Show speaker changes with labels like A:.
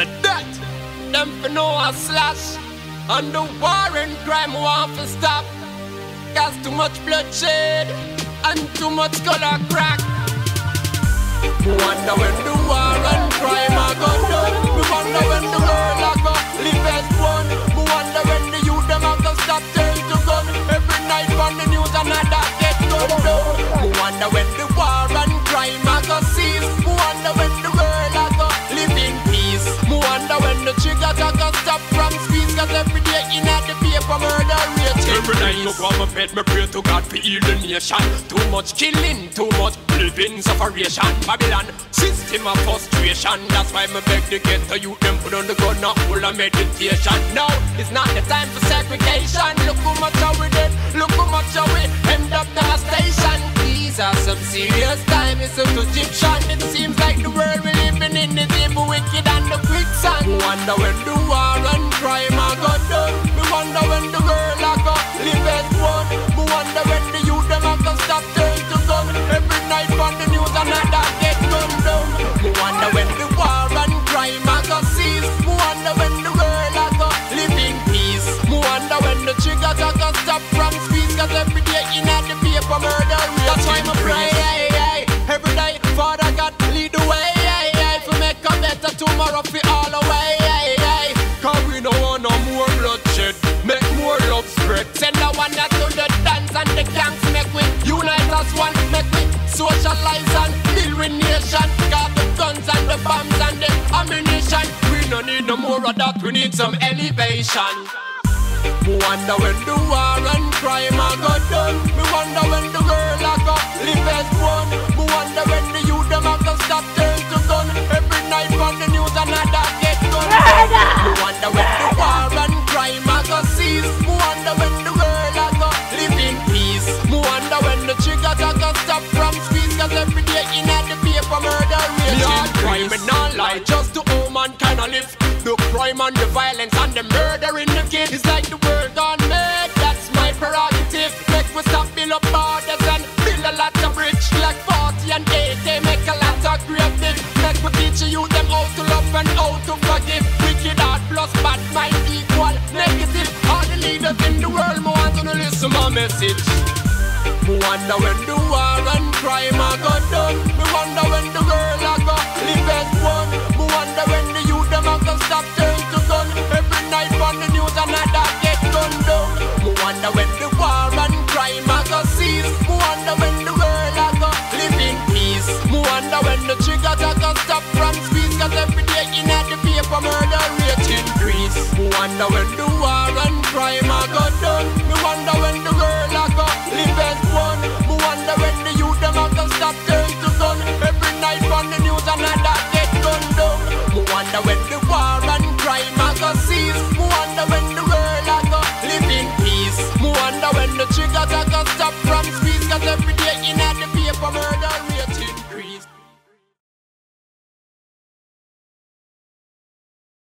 A: the death. Them for no a slash. And the war and crime want to stop. Cause too much bloodshed and too much color crack. Wonder when the war and crime night
B: look on my bed, me pray to God for heal the nation. Too much killing, too much living sufferation. Babylon system of frustration. That's why me beg the ghetto youth them put on the gun, not full of meditation.
A: No, it's not the time for segregation. Look how much how we did, look how much how we end up devastation. These are some serious times, it's some Egyptian. It seems like the world we're living in is evil, wicked, and the quicksand. Wonder when socialize and build with nation. Got the guns and the bombs and the ammunition. We don't need no more of that, we need some elevation. Wonder when the war and crime are go done. Me wonder when the world crime and the violence and the murder in the kids It's like the world gone mad, that's my prerogative. Make we stop build up borders and build a lot of bridge Like 40 and 80, make a lot of great big Make we teach you them how to love and how to forgive. Wicked heart plus bad mind equal negative. All the leaders in the world, me want to listen my message. Me wonder when the war and crime are go done. Me wonder when the world wonder when the war and crime are go done. Me wonder when the world are go live as one. Me wonder when the youth them are gonna stop turn to gun. Every night on the news another get gun down. Me wonder when the war and crime are gonna cease. Me wonder when the world are go live in peace. Me wonder when the triggers are gonna stop from squeeze. Cause every day in the paper murder.